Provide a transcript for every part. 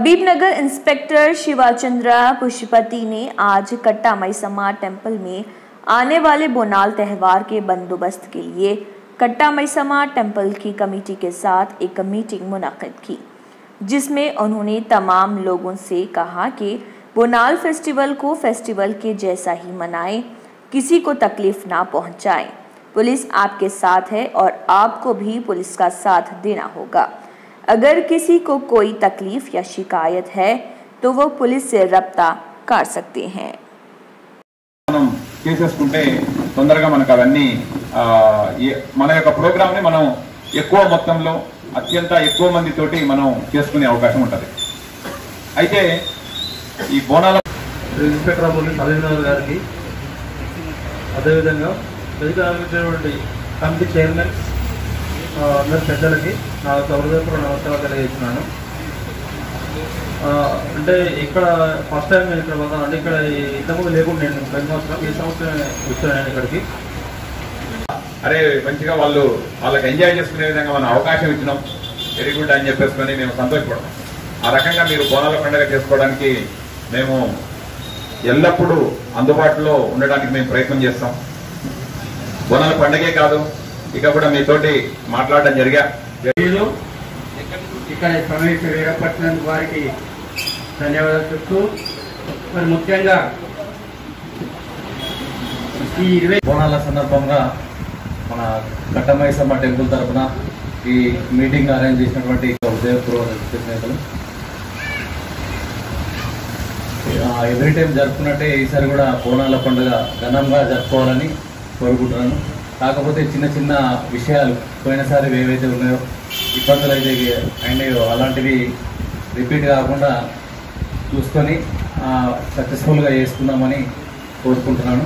Habibnagar inspector शिवाचंद्रा पुष्पति ने आज कट्टा मैसमा टेंपल में आने वाले बोनाल त्यौहार के बंदोबस्त के लिए कट्टा मैसमा टेंपल की कमेटी के साथ एक मीटिंग मुनद की, जिसमें उन्होंने तमाम लोगों से कहा कि बोनाल फेस्टिवल को फेस्टिवल के जैसा ही मनाएँ, किसी को तकलीफ़ ना पहुंचाएँ। पुलिस आपके साथ है और आपको भी पुलिस का साथ देना होगा। अगर किसी को कोई तकलीफ या शिकायत है तो वो पुलिस से रब्ता कर सकते हैं మనం చేసేసుకుంటే తొందరగా మనకు అవన్నీ ఆ, ఏ- మన యొక్క ప్రోగ్రామ్ ని మనం ఎక్కువ మొత్తంలో అత్యంత ఎక్కువ మంది తోటి మనం చేసుకునే అవకాశం ఉంటుంది అయితే ఈ బోనాల ఇన్స్పెక్టర్ ఆఫ్ పోలీస్ అరవింద్ గారికి అదేవిధంగా వేదిక ఆలోచించినటువంటి కమిటీ చైర్మన్ ఆ, అందరి పెద్దలకి నా హృదయపూర్వక నమస్కారాలు తెలియజేస్తున్నాను. అంటే ఇక్కడ ఫస్ట్ టైం నేను ఇక్కడ వద్దాను అంటే ఇక్కడ ఇంతకుముందు లేకుండా నేను ప్రతి సంవత్సరం ఈ సంవత్సరం వచ్చాను ఇక్కడికి. అరే మంచిగా వాళ్ళు వాళ్ళకి ఎంజాయ్ చేసుకునే విధంగా మనం అవకాశం ఇచ్చినాం. వెరీ గుడ్ అని చెప్పేసుకొని మేము సంతోషపడతాం ఆ రకంగా మీరు బోనాల పండుగ చేసుకోవడానికి మేము ఎల్లప్పుడూ అందుబాటులో ఉండడానికి మేము ప్రయత్నం చేస్తాం. బోనాల పండుగే కాదు. ఇక కూడా మీతోటి మాట్లాడడం జరిగా. ఇక్కడ సమీక్ష వీరపట్టినందుకు వారికి ధన్యవాదాలు చెప్తూ మరి ముఖ్యంగా ఈ ఇరవై బోనాల సందర్భంగా మన కట్టమైసమ్మ టెంపుల్ తరఫున ఈ మీటింగ్ అరేంజ్ చేసినటువంటి ఉదయపూర్వక ఎవ్రీ టైం జరుపుకున్నట్టే ఈసారి కూడా బోనాల పండుగ ఘనంగా జరుపుకోవాలని కోరుకుంటున్నాను. కాకపోతే చిన్న చిన్న విషయాలు పోయినసారి ఏవైతే ఉన్నాయో ఇబ్బందులు అయితే అయినాయో అలాంటివి రిపీట్ కాకుండా చూసుకొని సక్సెస్ఫుల్గా చేసుకుందామని కోరుకుంటున్నాను.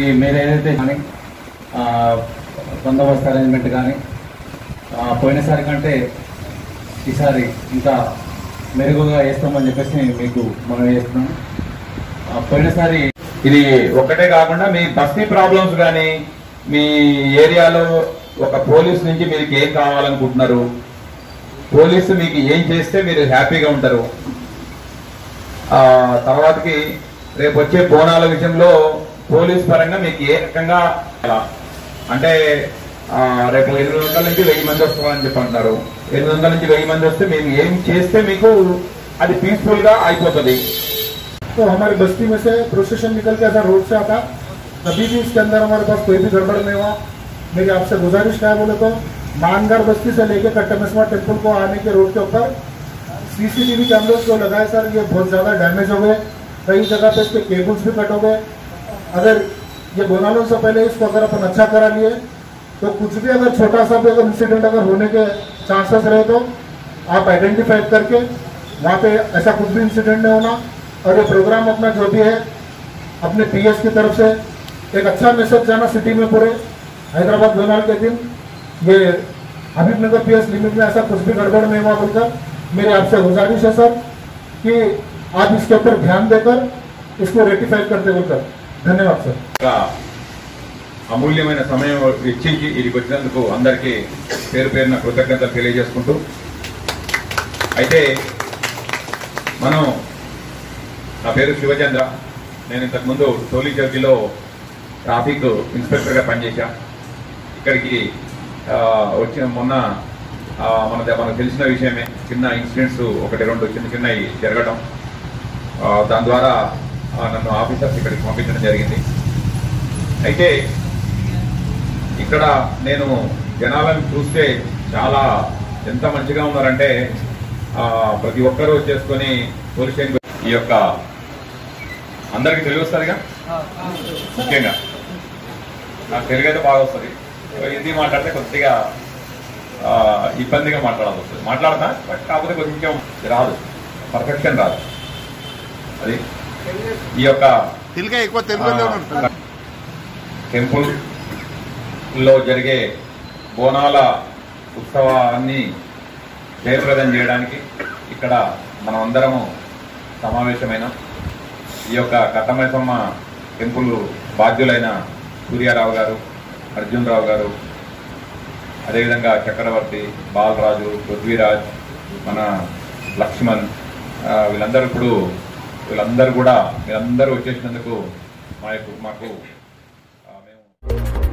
ఈ మీరు ఏదైతే కానీ బందోబస్తు అరేంజ్మెంట్ కానీ పోయినసారి కంటే ఈసారి ఇంకా మెరుగుగా వేస్తామని చెప్పేసి మీకు మనం చేస్తున్నాం పోయినసారి ఇది ఒకటే కాకుండా మీ బస్తీ ప్రాబ్లమ్స్ కానీ మీ ఏరియాలో ఒక పోలీస్ నుంచి మీకు ఏం కావాలనుకుంటున్నారు పోలీసు మీకు ఏం చేస్తే మీరు హ్యాపీగా ఉంటారు ఆ తర్వాతకి రేపు వచ్చే బోనాల విషయంలో పోలీస్ పరంగా మీకు ఏ రకంగా ఎలా? అంటే ఆ, రేపు ఎనిమిది వందల నుంచి వెయ్యి మంది వస్తామని చెప్పి అంటున్నారు ఎనిమిది వందల నుంచి వెయ్యి మంది వస్తే మేము ఏం చేస్తే మీకు అది పీస్ఫుల్ గా అయిపోతుంది तो हमारी बस्ती में से प्रोसेशन निकल के ऐसा रोड से आता कभी भी इसके अंदर हमारे पास कोई भी गड़बड़ नहीं हुआ। मेरी आपसे गुजारिश क्या बोले तो मानगढ़ बस्ती से लेके कट्टमेश्वर टेंपल को आने के रोड के ऊपर, सीसीटीवी कैमरे जो लगाए सर, ये बहुत ज़्यादा डैमेज हो गए। कई जगह पे इसके केबल्स भी कट हो गए। अगर ये बोनालों से पहले इसको अगर अपन अच्छा करा लिए तो कुछ भी अगर छोटा सा भी अगर इंसिडेंट अगर होने के चांसेस रहे तो आप आइडेंटिफाई करके वहाँ पे ऐसा कुछ भी इंसिडेंट नहीं होना। और ये प्रोग्राम अपना जो भी है, अपने पीएस की तरफ़ से एक अच्छा मैसेज जाना सिटी में पूरे हैदराबाद बोनाल के दिन ये हबीबनगर पीएस लिमिट में ऐसा कुछ भी गड़बड़ नहीं हुआ बोलकर मेरी आपसे गुजारिश है सर कि आप इसके ऊपर ध्यान देकर इसको रेटिफाई करते बोलकर धन्यवाद सर ఒక అమూల్యమైన సమయం ఇచ్చించి ఇదికి వచ్చినందుకు అందరికీ పేరు పేరున కృతజ్ఞతలు తెలియజేసుకుంటూ అయితే మనం నా పేరు శివచంద్ర నేను ఇంతకుముందు టోలీ చౌకీలో ట్రాఫిక్ ఇన్స్పెక్టర్గా పనిచేశా. ఇక్కడికి వచ్చిన మొన్న మన మనకు తెలిసిన విషయమే. చిన్న ఇన్సిడెంట్స్ ఒకటి రెండు చిన్న చిన్నవి జరగడం దాని ద్వారా నన్ను ఆఫీసర్స్ ఇక్కడికి పంపించడం జరిగింది. అయితే ఇక్కడ నేను జనాలను చూస్తే చాలా ఎంత మంచిగా ఉన్నారంటే ప్రతి ఒక్కరూ వచ్చేసుకొని పోలీస్ స్టేషన్ ఈ యొక్క అందరికి తెలుగు వస్తుందిగా ముఖ్యంగా. నాకు తెలుగు అయితే బాగా వస్తుంది. హిందీ మాట్లాడితే కొద్దిగా ఇబ్బందిగా మాట్లాడాల్సి వస్తుంది. మాట్లాడతా బట్ కాకపోతే కొంచెం రాదు. పర్ఫెక్షన్ రాదు. అది ఈ యొక్క టెంపుల్లో జరిగే బోనాల ఉత్సవాన్ని జయప్రదం చేయడానికి ఇక్కడ మనం అందరము సమావేశమైన. ఈ యొక్క కట్టమైసమ్మ టెంపుల్ బాధ్యులైన సూర్యారావు గారు అర్జున్ రావు గారు అదేవిధంగా చక్రవర్తి బాలరాజు పృథ్వీరాజ్ మన లక్ష్మణ్ వీళ్ళందరూ ఇప్పుడు వీళ్ళందరూ కూడా వీళ్ళందరూ వచ్చేసినందుకు మా యొక్క మాకు మేము